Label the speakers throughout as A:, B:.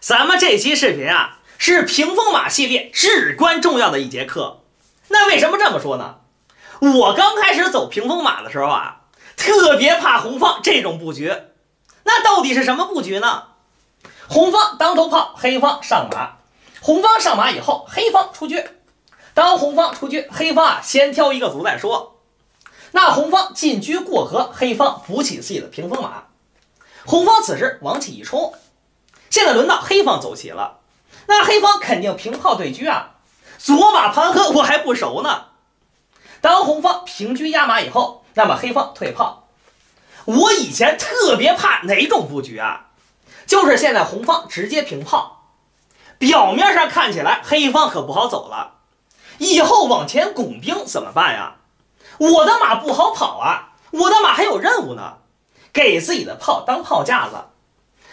A: 咱们这期视频啊，是屏风马系列至关重要的一节课。那为什么这么说呢？我刚开始走屏风马的时候啊，特别怕红方这种布局。那到底是什么布局呢？红方当头炮，黑方上马。红方上马以后，黑方出车。当红方出车，黑方啊先挑一个卒再说。那红方进车过河，黑方补起自己的屏风马。红方此时往起一冲。现在轮到黑方走棋了，那黑方肯定平炮对车啊，左马盘河我还不熟呢。当红方平车压马以后，那么黑方退炮。我以前特别怕哪种布局啊？就是现在红方直接平炮，表面上看起来黑方可不好走了，以后往前拱兵怎么办呀？我的马不好跑啊，我的马还有任务呢，给自己的炮当炮架子。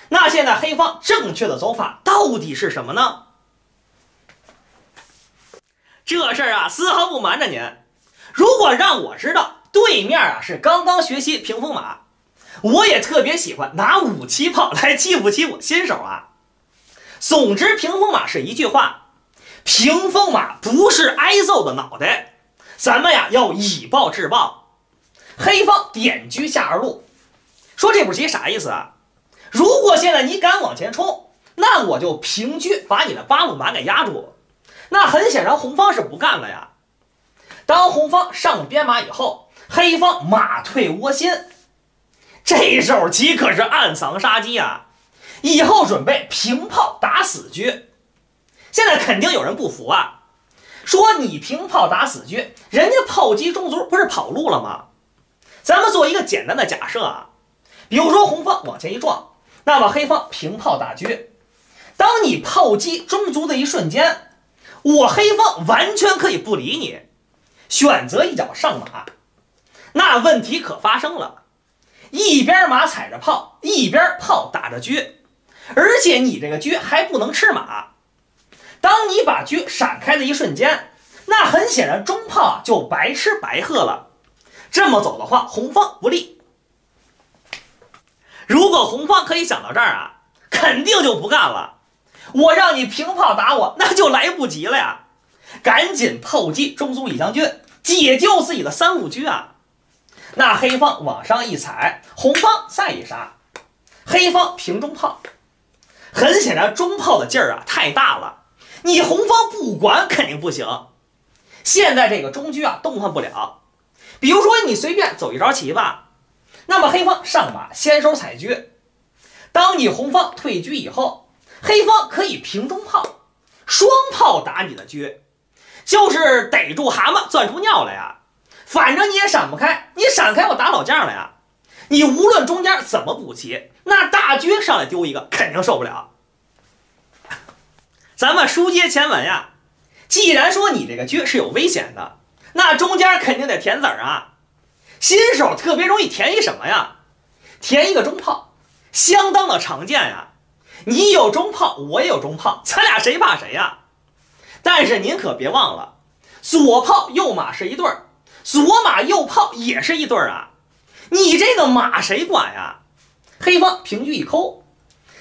A: 那现在黑方正确的走法到底是什么呢？这事儿啊，丝毫不瞒着您。如果让我知道对面啊是刚刚学习屏风马，我也特别喜欢拿武器炮来欺负欺负新手啊。总之，屏风马是一句话：屏风马不是挨揍的脑袋，咱们呀要以暴制暴。黑方点车下二路，说这步棋啥意思啊？如果现在你敢往前冲，那我就平车把你的八路马给压住。那很显然红方是不干了呀。当红方上边马以后，黑方马退窝心，这手棋可是暗藏杀机啊！以后准备平炮打死车。现在肯定有人不服啊，说你平炮打死车，人家炮击中卒不是跑路了吗？咱们做一个简单的假设啊，比如说红方往前一撞。那么黑方平炮打车，当你炮击中卒的一瞬间，我黑方完全可以不理你，选择一脚上马。那问题可发生了，一边马踩着炮，一边炮打着车，而且你这个车还不能吃马。当你把车闪开的一瞬间，那很显然中炮就白吃白喝了。这么走的话，红方不利。如果红方可以想到这儿啊，肯定就不干了。我让你平炮打我，那就来不及了呀！赶紧炮击中卒李将军，解救自己的三路车啊！那黑方往上一踩，红方再一杀，黑方平中炮。很显然，中炮的劲儿啊太大了，你红方不管肯定不行。现在这个中车啊动换不了，比如说你随便走一招棋吧。那么黑方上马先手踩车，当你红方退车以后，黑方可以平中炮，双炮打你的车，就是逮住蛤蟆钻出尿来呀，反正你也闪不开，你闪开我打老将了呀。你无论中间怎么补齐，那大车上来丢一个肯定受不了。咱们书接前文呀，既然说你这个车是有危险的，那中间肯定得填子儿啊。新手特别容易填一什么呀？填一个中炮，相当的常见呀。你有中炮，我也有中炮，咱俩谁怕谁呀？但是您可别忘了，左炮右马是一对儿，左马右炮也是一对儿啊。你这个马谁管呀？黑方平车一抠，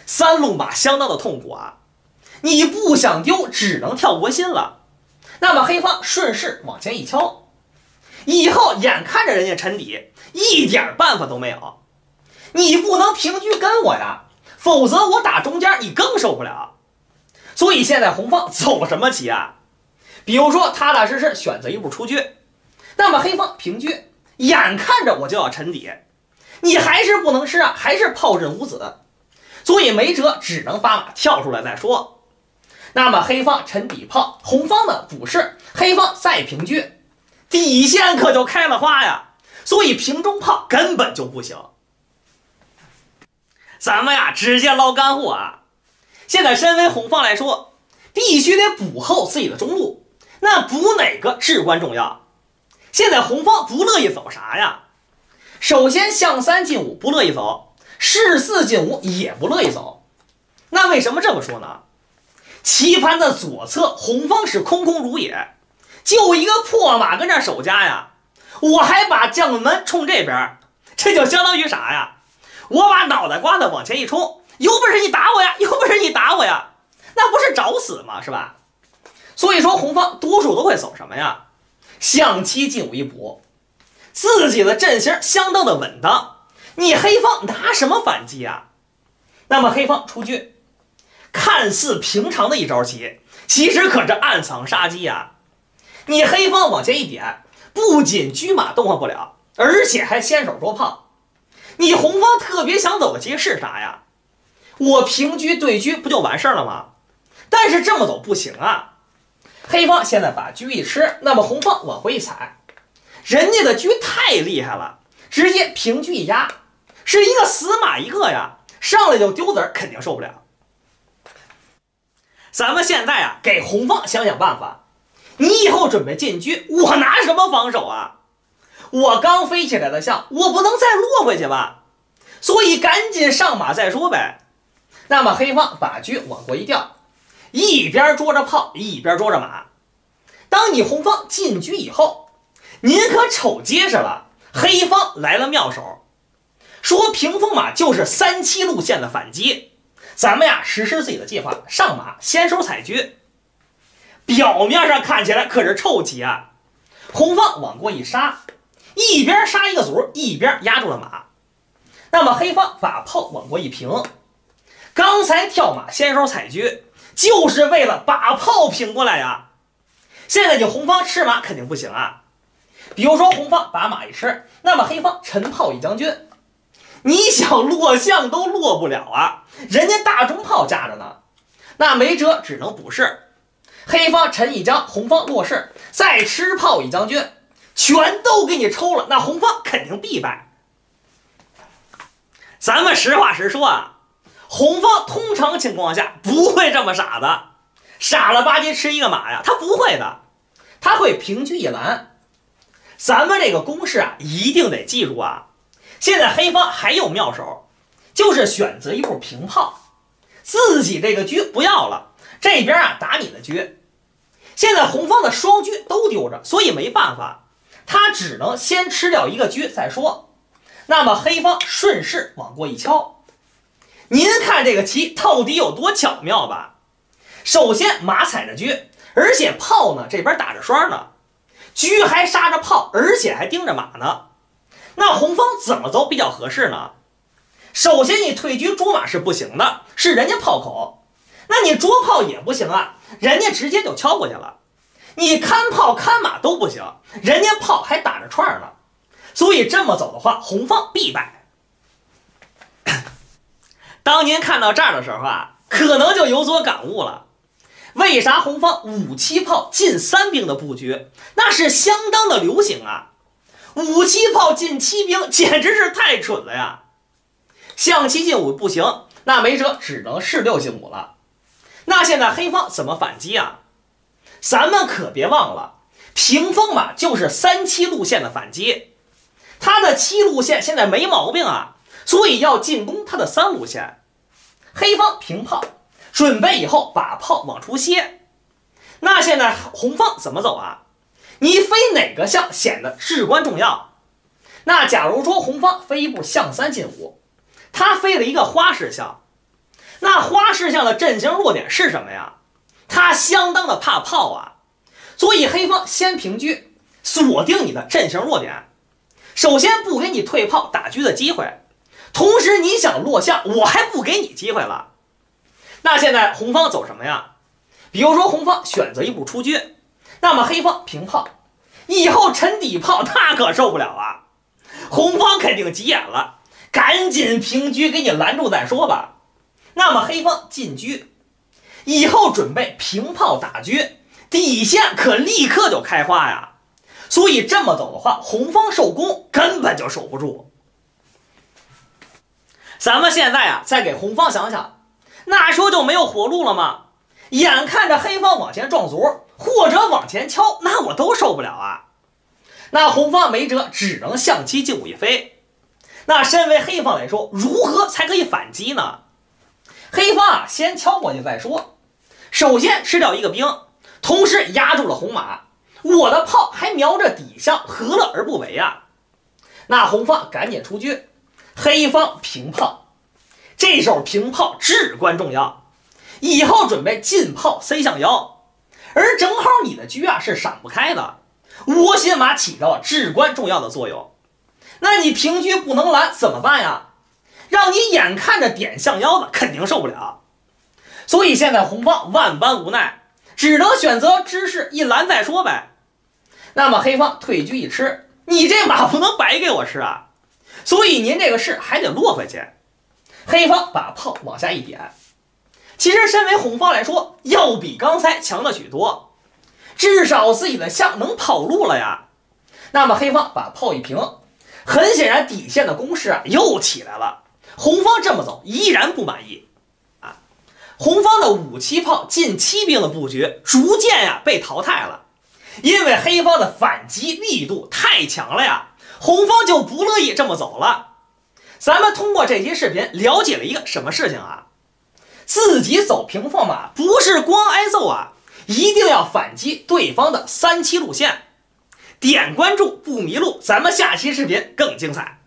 A: 三路马相当的痛苦啊。你不想丢，只能跳窝心了。那么黑方顺势往前一敲。以后眼看着人家沉底，一点办法都没有。你不能平车跟我呀，否则我打中间你更受不了。所以现在红方走什么棋啊？比如说踏踏实实选择一步出车，那么黑方平车，眼看着我就要沉底，你还是不能吃啊，还是炮阵无子，所以没辙，只能把马跳出来再说。那么黑方沉底炮，红方呢补士，黑方再平车。底线可就开了花呀，所以平中炮根本就不行。咱们呀，直接捞干货啊！现在身为红方来说，必须得补厚自己的中路，那补哪个至关重要。现在红方不乐意走啥呀？首先象三进五不乐意走，士四进五也不乐意走。那为什么这么说呢？棋盘的左侧，红方是空空如也。就一个破马跟这守家呀，我还把将门冲这边，这就相当于啥呀？我把脑袋瓜子往前一冲，有本事你打我呀！有本事你打我呀！那不是找死吗？是吧？所以说红方多数都会走什么呀？象棋进五一补，自己的阵型相当的稳当，你黑方拿什么反击啊？那么黑方出车，看似平常的一招棋，其实可是暗藏杀机啊！你黑方往前一点，不仅车马动换不了，而且还先手捉炮。你红方特别想走的棋是啥呀？我平车对车不就完事儿了吗？但是这么走不行啊！黑方现在把车一吃，那么红方往回一踩，人家的车太厉害了，直接平车一压，是一个死马一个呀，上来就丢子儿，肯定受不了。咱们现在啊，给红方想想办法。你以后准备进车，我拿什么防守啊？我刚飞起来的象，我不能再落回去吧？所以赶紧上马再说呗。那么黑方把车往过一调，一边捉着炮，一边捉着马。当你红方进车以后，您可瞅结实了，黑方来了妙手，说屏风马就是三七路线的反击。咱们呀实施自己的计划，上马先手踩车。表面上看起来可是臭棋啊！红方往过一杀，一边杀一个卒，一边压住了马。那么黑方把炮往过一平，刚才跳马先手踩车，就是为了把炮平过来呀。现在你红方吃马肯定不行啊。比如说红方把马一吃，那么黑方沉炮一将军，你想落象都落不了啊，人家大中炮架着呢，那没辙，只能补士。黑方沉一将，红方落士，再吃炮一将军，全都给你抽了，那红方肯定必败。咱们实话实说啊，红方通常情况下不会这么傻的，傻了吧唧吃一个马呀，他不会的，他会平车一拦。咱们这个公式啊，一定得记住啊。现在黑方还有妙手，就是选择一步平炮，自己这个车不要了。这边啊打你的车，现在红方的双车都丢着，所以没办法，他只能先吃掉一个车再说。那么黑方顺势往过一敲，您看这个棋到底有多巧妙吧？首先马踩着车，而且炮呢这边打着双呢，车还杀着炮，而且还盯着马呢。那红方怎么走比较合适呢？首先你退车捉马是不行的，是人家炮口。那你捉炮也不行啊，人家直接就敲过去了。你看炮看马都不行，人家炮还打着串呢。所以这么走的话，红方必败。当您看到这儿的时候啊，可能就有所感悟了。为啥红方五七炮进三兵的布局，那是相当的流行啊？五七炮进七兵，简直是太蠢了呀！象七进五不行，那没辙，只能是六进五了。那现在黑方怎么反击啊？咱们可别忘了，屏风马就是三七路线的反击，他的七路线现在没毛病啊，所以要进攻他的三路线。黑方平炮，准备以后把炮往出歇。那现在红方怎么走啊？你飞哪个象显得至关重要？那假如说红方飞一步象三进五，他飞了一个花式象。那花式象的阵型弱点是什么呀？他相当的怕炮啊，所以黑方先平车，锁定你的阵型弱点。首先不给你退炮打车的机会，同时你想落象，我还不给你机会了。那现在红方走什么呀？比如说红方选择一步出车，那么黑方平炮，以后沉底炮那可受不了啊！红方肯定急眼了，赶紧平车给你拦住再说吧。那么黑方进车以后准备平炮打车，底线可立刻就开花呀。所以这么走的话，红方受攻根本就守不住。咱们现在啊，再给红方想想，那时候就没有活路了吗？眼看着黑方往前撞卒，或者往前敲，那我都受不了啊。那红方没辙，只能象棋进五一飞。那身为黑方来说，如何才可以反击呢？黑方啊，先敲过去再说。首先吃掉一个兵，同时压住了红马。我的炮还瞄着底象，何乐而不为啊？那红方赶紧出车，黑方平炮，这手平炮至关重要，以后准备进炮 c 向腰，而正好你的车啊是闪不开的，窝心马起到至关重要的作用。那你平车不能拦怎么办呀？让你眼看着点象腰子肯定受不了。所以现在红方万般无奈，只能选择知势一拦再说呗。那么黑方退车一吃，你这马不能白给我吃啊！所以您这个士还得落回去。黑方把炮往下一点，其实身为红方来说，要比刚才强了许多，至少自己的象能跑路了呀。那么黑方把炮一平，很显然底线的攻势啊又起来了。红方这么走依然不满意啊！红方的五七炮进七兵的布局逐渐呀被淘汰了，因为黑方的反击力度太强了呀，红方就不乐意这么走了。咱们通过这期视频了解了一个什么事情啊？自己走平凤马不是光挨揍啊，一定要反击对方的三七路线。点关注不迷路，咱们下期视频更精彩。